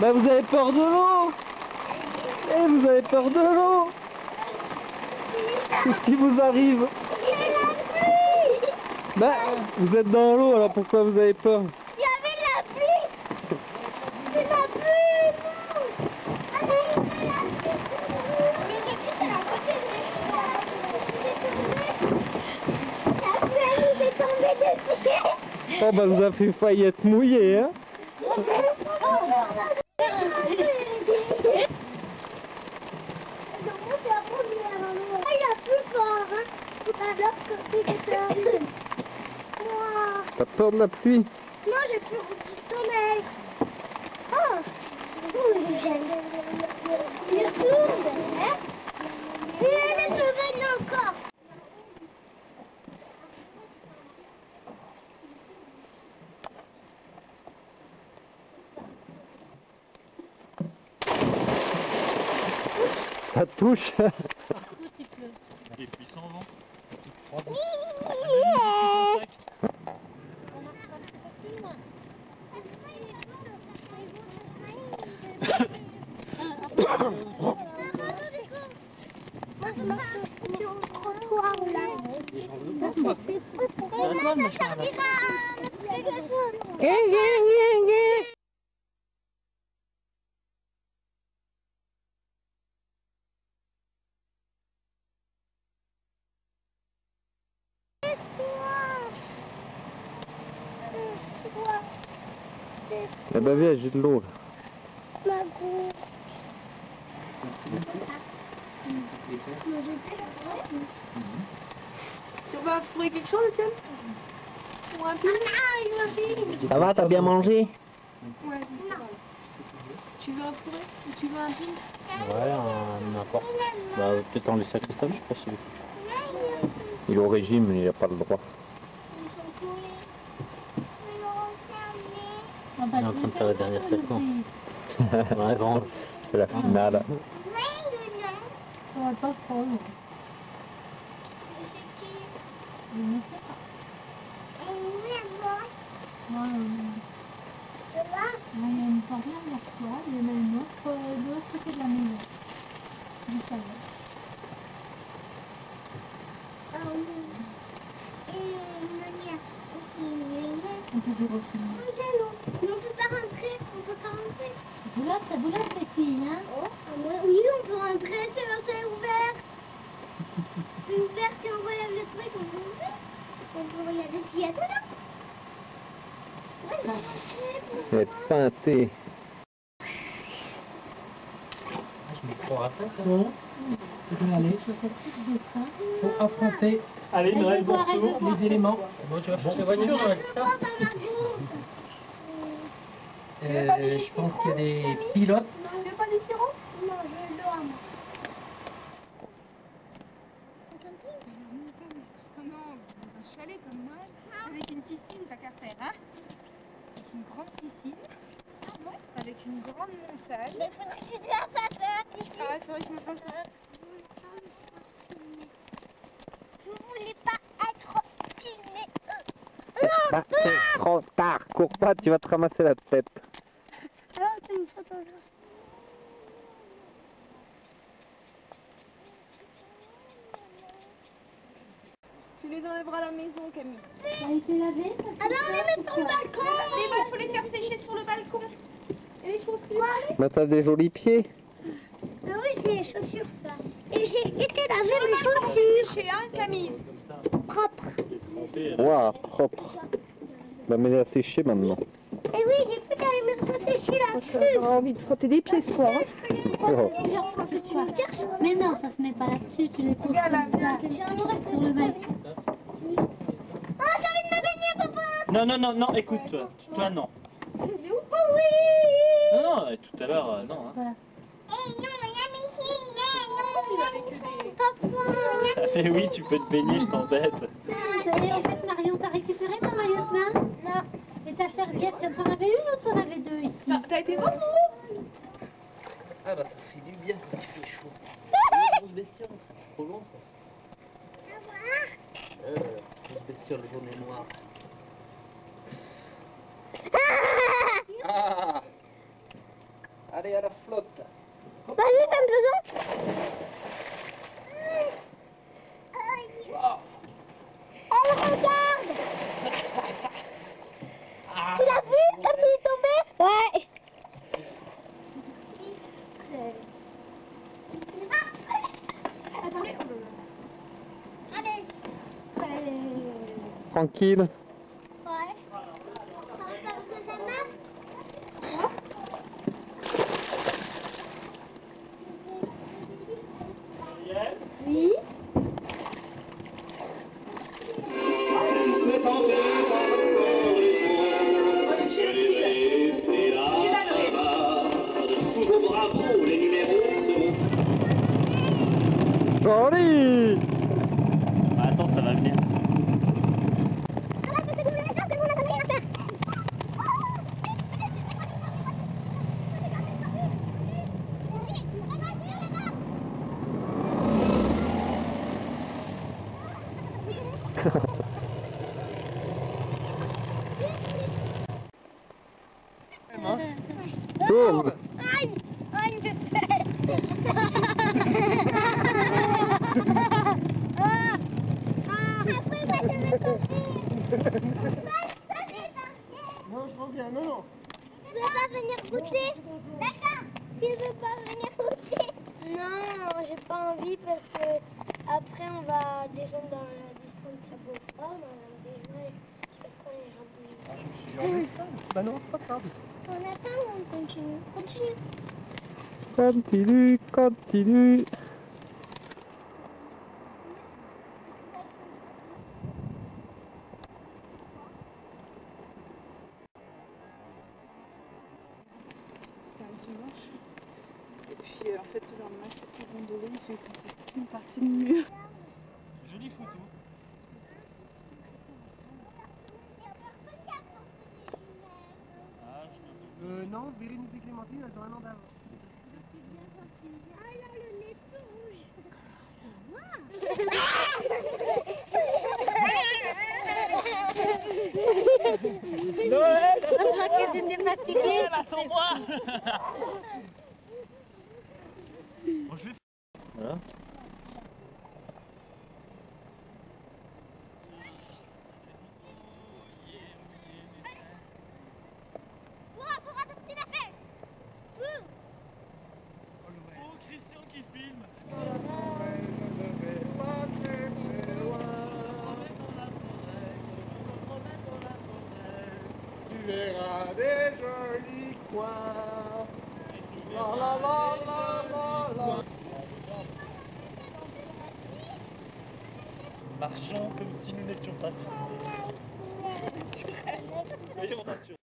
Bah vous avez peur de l'eau. Eh vous avez peur de l'eau. Qu'est-ce qui vous arrive? Bah vous êtes dans l'eau alors pourquoi vous avez peur Il y avait de la pluie C'est la pluie, non Allez, Mais j'ai cru que c'est la côté de La pluie, elle nous est tombée dessus Oh bah vous avez failli être mouillé hein il a T'as peur de la pluie non, j'ai un petit tonnerre. Oh Ouh. Il retourne, hein Et elle est devenue encore. Ça touche Et puis sans vent. Moi, je marche sur le trottoir là. Les gens le bouffent. C'est à toi de machin là. servira à notre délégation. Eh bah viens, j'ai de l'eau. Ma. Tu vas fourrer quelque chose, Étienne? Ou un Ah. Ça va, t'as bien mangé? Ouais, mais ça va. Tu veux un fourré ou tu veux un pin Ouais, un- n'importe. Bah, peut-être en laisser à Christophe, je sais pas s'il est Il est au régime, mais il n'a pas le droit. Il est en train de faire la dernière. C'est la finale. On prendre. C'est chez qui Je ne sais pas. Et où là-bas Moi, Là il y a une porte derrière toi, il y en a une autre de l'autre côté de la une On peut dire aussi. Oui, c'est long. Mais on peut pas rentrer. On peut pas rentrer. Boulotte, c'est boulotte les filles, hein Oh, ah ouais, oui, on peut rentrer. C'est c'est ouvert. C'est ouvert. Si on relève le truc, on peut ouvrir. On peut regarder s'il y a dedans. Ouais, on peut rentrer. Il va être peinté. Je m'y croirais presque. Bon. Allez, Je sais plus de ça. faut affronter Allez, Noël, bon les éléments. Bon, tu vas chercher la voiture, c'est ça Oh, dans ma goutte. Euh, Je pense qu'il y a des pilotes. Tu veux pas du sirop Non, je dois. moi. Oh non, dans un chalet comme Noël, avec une piscine, t'as qu'à faire, hein Avec une grande piscine, avec une grande montagne. Mais faudrait que tu te la fasses hein, ici. Ah ouais, faudrait que je me fasse ça. Je voulais pas être filmée. Bah, c'est trop tard. Cours pas, tu vas te ramasser la tête. Alors, c'est une photo là. Tu les enlèveras à la maison, Camille. Ça a été lavé Ah ben, on les met sur le balcon. Les balles, faut les faire sécher sur le balcon. Et les chaussures Bah t'as des jolis pieds. Ah oui, c'est les chaussures. Et j'ai été laver mes chaussures sécher, hein, Camille? Propres. Waouh, propre. Bah mais la sécher maintenant. Et oui, j'ai J'aurais envie de frotter des pieds ce soir. hein. Mais non, ça se met pas là-dessus, tu les poses comme ça, sur le balcon. Ah, j'ai envie de me baigner, papa. Non, non, non, non, écoute, toi, toi non. Oh oui. Non, non, tout à l'heure, euh, non. Hein. Eh non, il y a mes filles, non. Papa, Eh oui, tu peux te baigner, je t'embête. Et en fait, Marion, t'as récupéré ton maillot de bain Non. En avais une ou t'en avais deux ici T'as- été voir Ah bah ça fait du bien quand il fait chaud. Les grosses bestioles, c'est trop long ça. Euh, grosse bestiole jaune et noire. tranquilo Aïe Aïe, je fais Après, moi, je vais tomber Non, je reviens, non, non. Tu veux pas venir goûter D'accord Tu veux pas venir goûter Non, j'ai pas envie parce que après on va descendre dans la on a. Ah, je me suis dit, on. Bah non, pas de sable. On attend ou on continue? Continue Continue, continue. C'était un dimanche. Et puis euh, en fait le lendemain c'était tout gondolé, il fait qu'on fasse toute une partie de mur. Jolie photo. Ah, je Euh, non, Bérénice et Clémentine, elles ont un an d'avance. Ah là, le nez tout rouge. Noël, attends-moi Bon, je vais... Voilà. Oh, Christian qui filme Tu des jolis coins. La la la la la la. Marchons comme si nous n'étions pas filmés. Soyons naturels.